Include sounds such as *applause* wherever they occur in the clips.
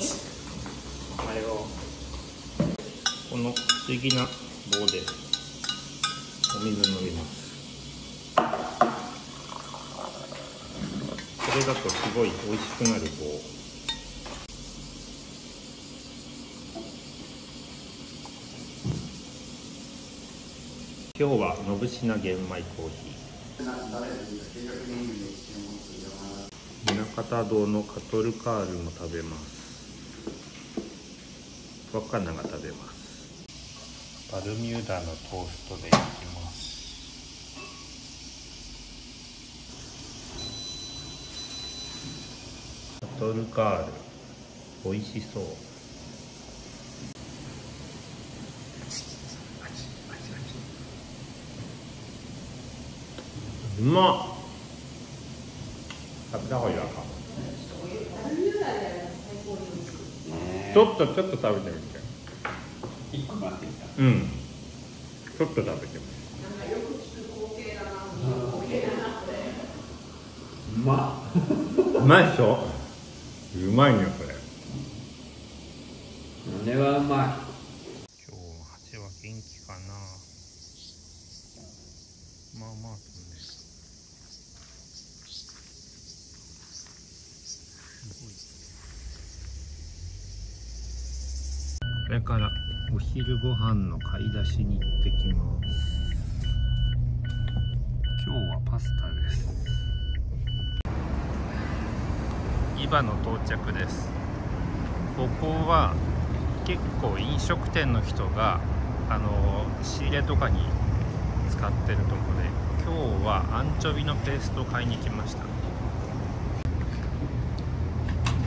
おはようこの不思議な棒でお水飲みますこれだとすごい美味しくなる棒。今日は信品玄米コーヒー。宗像堂のカトルカールも食べます若菜が食べます。バルミューダのトーストでいきます。カトルカール美味しそう。うまっ。食べた方がいいわかちょっとちょっと食べてみて。一個もらっていいですかうん。ちょっと食べてみて。うまうまいでしょ？うまい *laughs* ねこれ。これはうまい今日蜂は元気かなまあまあ飛んでるすごいこれからお昼ご飯の買い出しに行ってきます。今日はパスタです。イバの到着です。ここは結構飲食店の人があの仕入れとかに使ってるとこで今日はアンチョビのペーストを買いに来ました。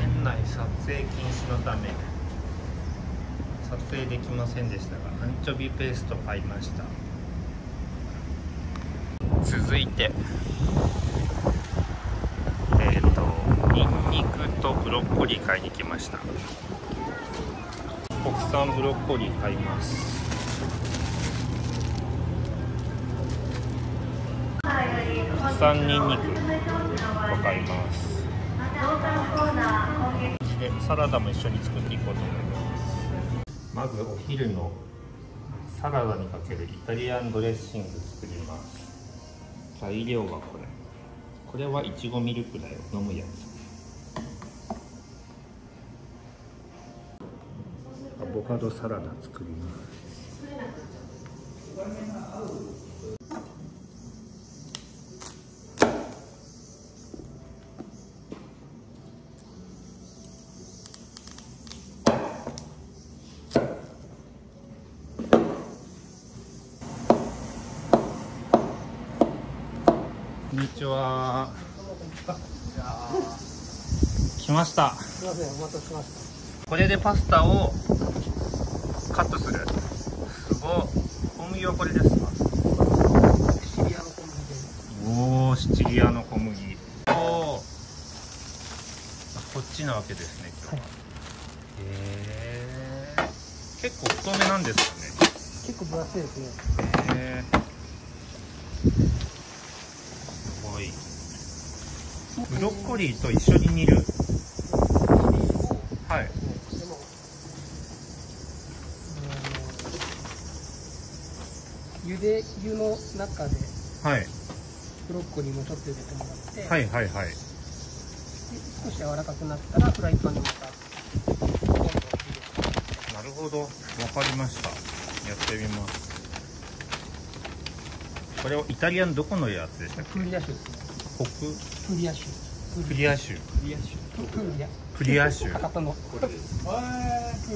店内撮影禁止のため。撮影できませんでしたがアンチョビペースト買いました。続いてえっ、とニンニクとブロッコリー買いに来ました。国産ブロッコリー買います。国産ニンニクを買います。でサラダも一緒に作っていこうと思いますまずお昼のサラダにかけるイタリアンドレッシング作ります。材料はこれ。これはいちごミルクだよ。飲むやつ。アボカドサラダ作りますこんにちは来ました。すみません、お待たせしましこれでパスタをカットする。すごい。小麦はこれですか？た。シリアの小麦で。おおシチリアの小麦。おおこっちなわけですね今日は、へえ結構太めなんです結構分厚いですね。へえすごい。ブロッコリーと一緒に煮るはいでも、あの茹で湯の中ではいブロッコリーもちょっと茹でてもらって、はいはいはいで少し柔らかくなったらフライパンでまたなるほど、わかりました。やってみます。これはイタリアンどこのやつでしたっプーリア州ですね。け？プーリア州。コク、クリア州、プーリア州。ププーリア。クリア州。博多の。プー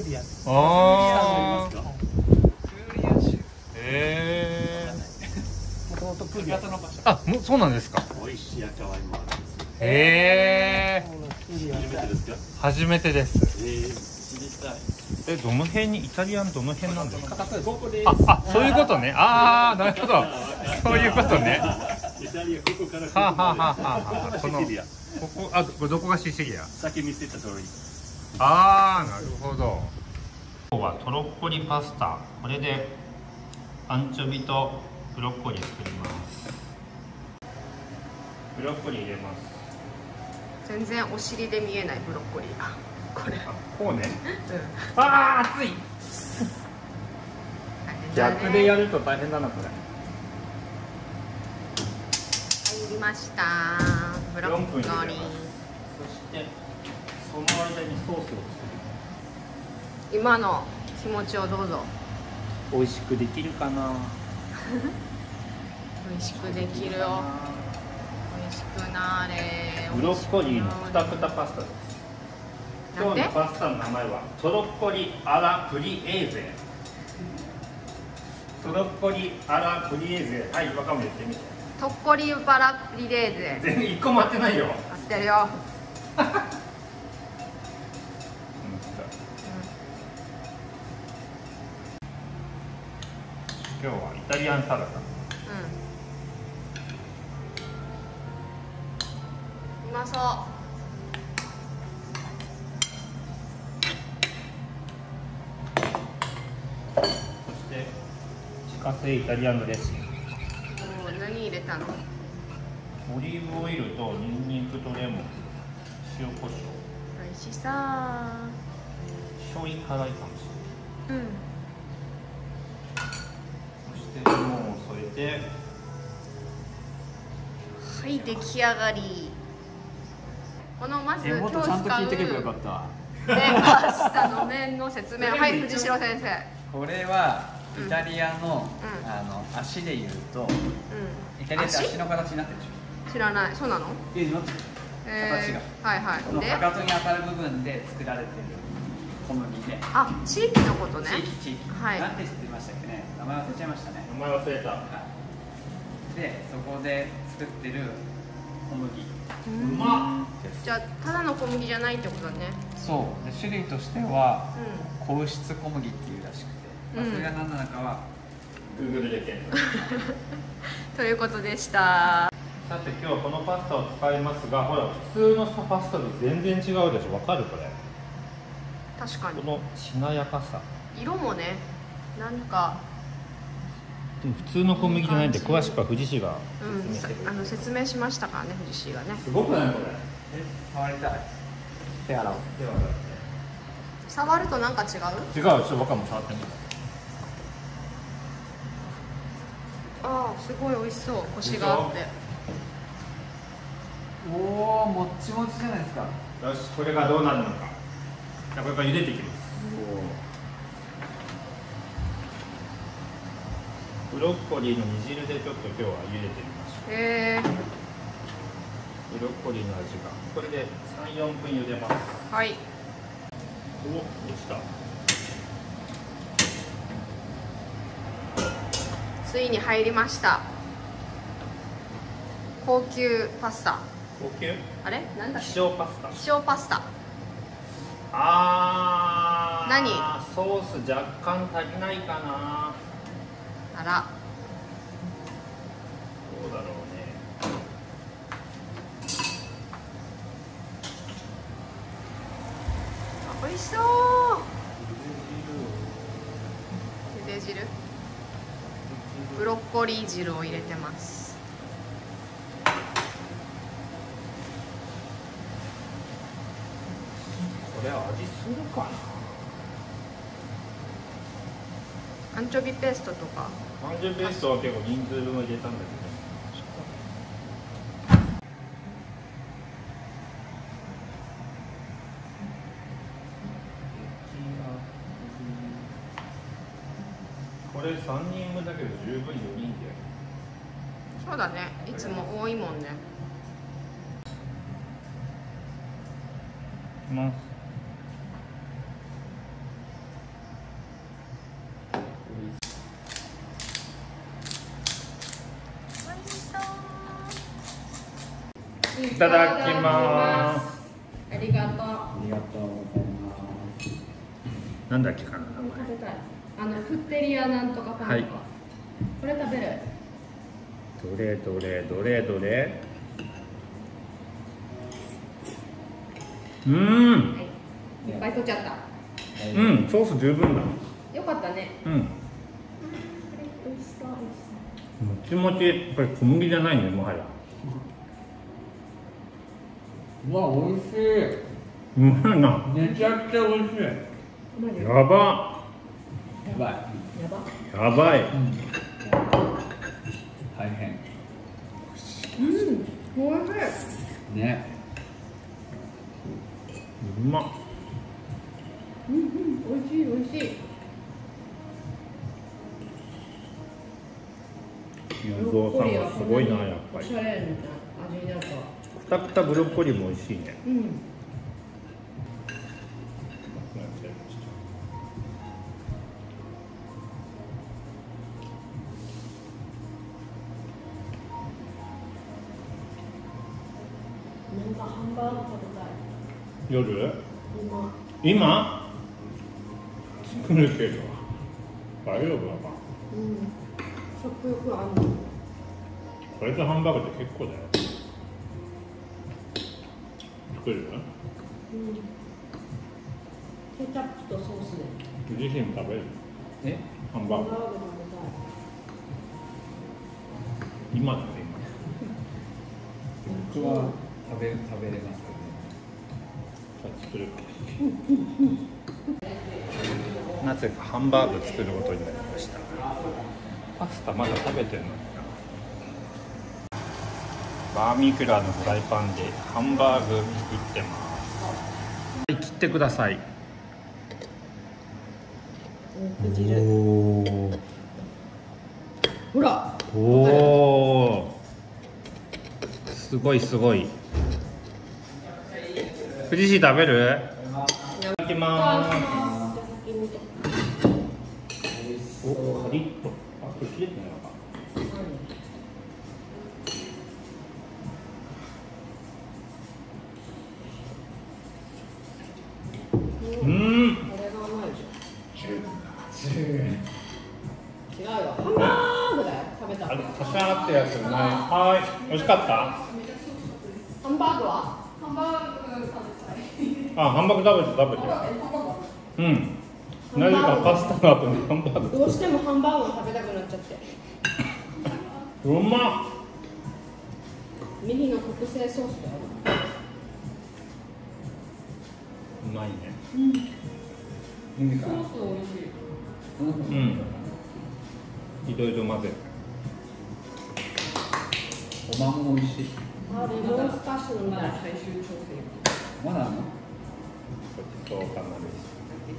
リア。ああ、はいへえ。もともとプーリア。そうあ、もうそうなんですか。美味しい赤ワインもあるんですえ。初めてですか初めてです。えー、知りたいえ、どの辺にイタリアンどの辺なんですか？あ、あ、そういうことね。ああ、なるほど。そういうことね。イタリアここからここはあ、はあはあまはあこのがシチリア。ここあこれどこがシシリア？さっき見せた通り。ああなるほど。今日はトロッコリパスタこれでアンチョビとブロッコリー作ります。ブロッコリー入れます。全然お尻で見えないブロッコリー。がこれあこうね。うん。あー熱い。逆でやると大変だなこれ入りました。ブロッコリー。4分入れますそしてその間にソースを作今の気持ちをどうぞ。る美味しくできるかな？*laughs* 美味しくできるよ。美味しくなれ。ブロッコリーのクタクタパスタです。今日のパスタの名前はトロッコリアラプリエーゼ。*laughs* トロッコリアラプリエーゼ。はい若者言ってみてとっこりバラリレーゼ全然一個も合ってないよ、合ってるよ、今日はイタリアンサラダ。うん。うまそう。そして自家製イタリアンドレッシングおー何入れたのオリーブオイルとニンニクとレモン塩コショ美味しさウちょい辛いかもしれない。うん。そしてレモンを添えて。はい出来上がり。このまず今日えもっとちゃんと聞いてけばよ使うかった。ねパスタの麺の説明。*laughs* はい藤代先生。これはうんイタリアの,、うん。あの足で言うとうイタリアって足？足の形になってるでしょ。ん知らない。そうなの？いやなって。る形が。はいはい。こので？かかとに当たる部分で作られてる小麦で、あ地域のことね。地域地域、はい。なんて知ってましたっけね？名前忘れちゃいましたね、名前忘れた。はい。でそこで作ってる小麦。ううまっ。じゃあただの小麦じゃないってことね。そう。で種類としてはう硬質小麦っていうらしくて、まあうん。それが何なのかは。Google で検索。ん *laughs* ということでしたさて今日はこのパスタを使いますがほら普通のパスタと全然違うでしょ。わかるこれ。確かに。このしなやかさ。色もねなんかでも普通の小麦じゃないんで詳しくは富士市がうんあの説明しましたからね藤氏がね。すごくないこれ。え触りたい。手洗おう。では触るとなんか違う？違うちょっと僕はもう触ってみる。ああすごい美味しそう。コシがあっておおもっちもちじゃないですか。よしこれがどうなるのか。じゃあこれから茹でていきます。ブロッコリーの煮汁でちょっと今日は茹でてみましょへえうブロッコリーの味が。これで34分茹でます。はい。お落ちた。ついに入りました。高級パスタ高級あれ？なんだ？っ希け少パスタ。希少パスタ。あー。何？ソース若干足りないかな。あら。どうだろうね。あ美味しそう。茹で汁。ブロッコリー汁を入れてますれ味するかアンチョビペーストとか。な30ペーストは結構人数分は入れたんだけどこれ3人分だけど十分4人でそうだね。いつも多いもんね。いきますただきます。ありがとう。ありがとうございますなんだっけかな食べたいあのフッテリアなんとかパンとか、はい。これ食べる。どれどれどれどれ。うーん。はいいっぱい取っちゃった。うんソース十分だ。よかったね。うん。もちもち。これ小麦じゃないねもはや。うわ美味しい。うまいなめちゃくちゃ美味しい。やば。やばい。やばやばい大変。うんおいしね。うま。っいうんうんおいしいおいしい。宮蔵さんはすごいなやっぱり。おしゃれな味になるかくたくたブロッコリーも美味しいねうんなんかハンバーグ食べ夜たい今今作るけど大丈夫だかうん食欲あるこれとハンバーグって結構だよ作る？うん。ケチャップとソースで。自身食べる？え？ハンバーグ。今だね僕は食べ食べれますけどね。今作る。かなぜかハンバーグ作ることになりました。パスタまだ食べてるの？バーミキュラのフライパンでハンバーグ作ってます。はい切ってください。ほらおおすごいすごい。富士市食べる？いただきます。おカリッと。あこれ切れてないのかうんこれが甘いでしょ違うよハンバーグだよ食べた。あれカシャーってやつないはい美味しかった。ハンバーグはハンバーグあハンバーグ食べて食べて。うん。なぜかパスタの後にハンバーグどうしてもハンバーグを食べたくなっちゃってうまっミニの特製ソースだようまい。ねい。い。かソース美味しい。うん。いろいろ混ぜておまんも美味しい。あレモンスカッシュ飲みたい最終調整まだあんの？ごちそうさまで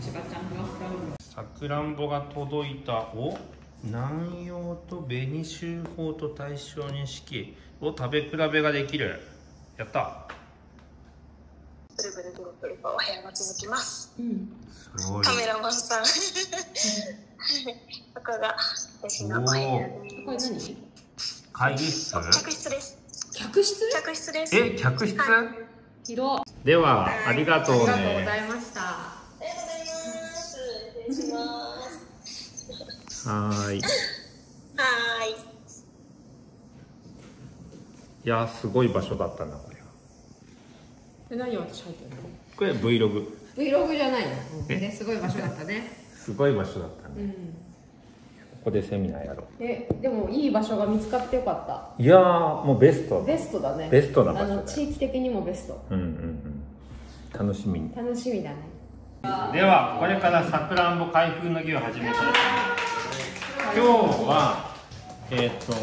し千葉ちゃんがフラウたさくらんぼが届いたお南洋と紅秀峰と大正錦を食べ比べができる。やったぐるぐるぐるぐるとお部屋が続きます。うんすごいカメラマンさん。ここが私のお部屋でこれ何会議室。客室です。客室客室です。え客室広ではありがとうありがとうごねざいましたありがとうございます。失礼します。はーいはーい。やすごい場所だったなで何私入ってるの？これ Vlog Vlog じゃないの。え？ですごい場所だったね。すごい場所だったね。うん。ここでセミナーやろえでもいい場所が見つかってよかった。ういやーもうベスト。ベストだね。ベストな場所あの地域的にもベスト。うんうんうん。楽しみに。楽しみだね。ではこれからさくらんぼ開封の儀を始めたいと思います。今日はえっ、と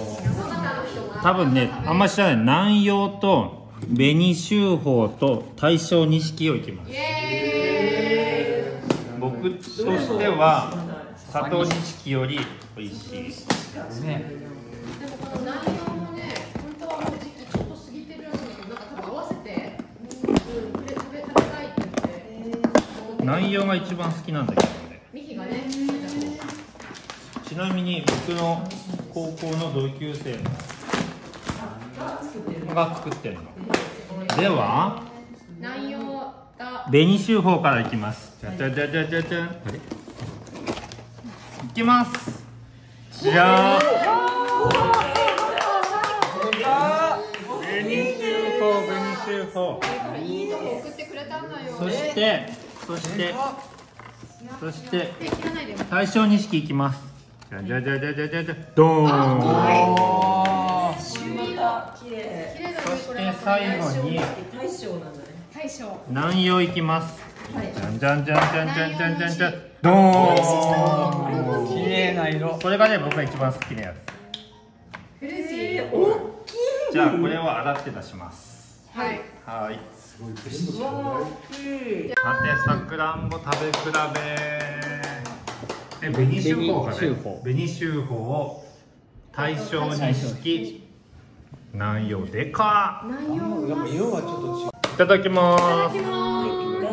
多分ねあんま知らない。南洋と紅秀峰と大正錦をいきます。僕としては佐藤錦より美味しいね。でもこの内容もね本当はもう時期ちょっと過ぎてるらしいんだけどなんか多分合わせて。うんこれ食べ食べたいって言って南洋が一番好きなんだけどねミキがね。ちなみに僕の高校の同級生のが作ってるの。では内容が紅秀峰からいきます。じゃじゃじゃじゃじゃじゃいきます。じゃそしてそしてそして大正錦いきます。じゃじゃじゃじゃじゃじゃじゃ。ドーンそして最後に。大将南洋行きます？はい。じゃんじゃんじゃんじゃんじゃんじゃんじゃん。じゃんド美味しそうーン綺麗な色。これがね僕が一番好きなやつ。嬉しいえー、大きい。じゃあこれを洗って出します。はい。はい。すごい全部しかない大きいさてさくらんぼ食べ比べ。え紅秀峰がね。紅秀峰紅秀峰大正錦内容でか。南洋でも色はちょっと違ういただきます。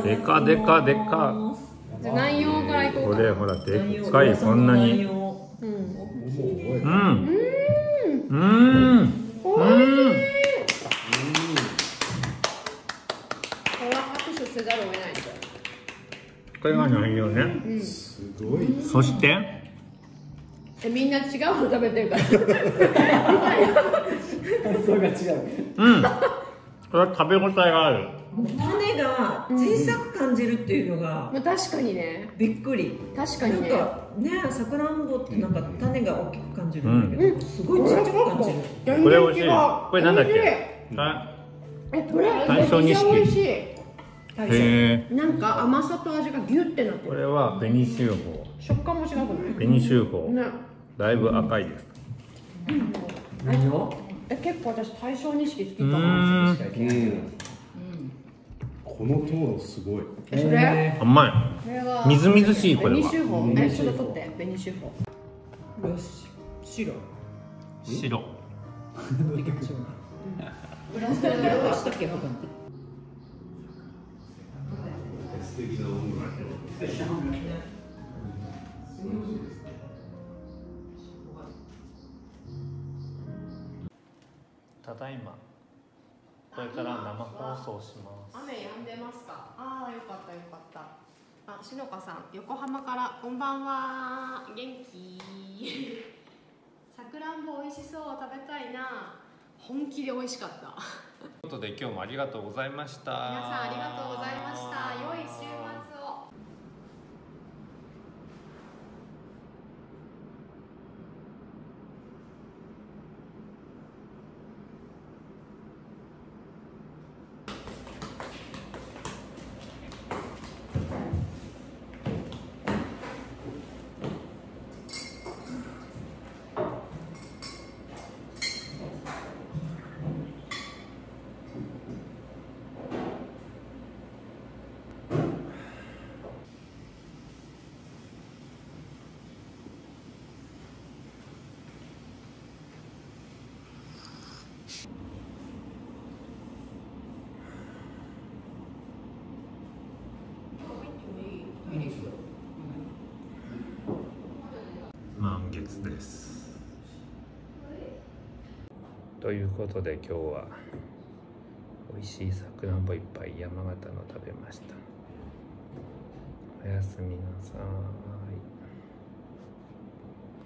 でかでかでか。南洋からいこうこれほらでっかいそんなに。うん。うん。うん。これが南洋ね、うん、そしてえみんな違うの食べてるから。発想が違う。うん。これは食べ応えがある。種が小さく感じるっていうのがまあ確かにね。びっくり。確かにね。なんかねさくらんぼってなんか種が大きく感じるんだけど、すごいちっちゃく感じる。これ美味しい。これなんだっけ？あ。えこれ大正錦。美味しい。へえなんか甘さと味がギュってなってる。これは紅秀峰食感も違くない？紅秀峰ねだいぶ赤いです。何を？え結構私対象認識きなこの糖すごい。えー、甘い。みずみずしいこれは。シュフシュフよし白。白。ブラスでしけよ。素敵な音楽。だいまこれから生放送します。雨止んでますか？ああよかったよかった。あしのかさん横浜からこんばんは。元気？さくらんぼ美味しそう食べたいな。本気で美味しかった。ということで今日もありがとうございました。皆さんありがとうございました。良い週末を満月です。ということで今日は美味しいさくらんぼいっぱい山形の食べました。おやすみなさい。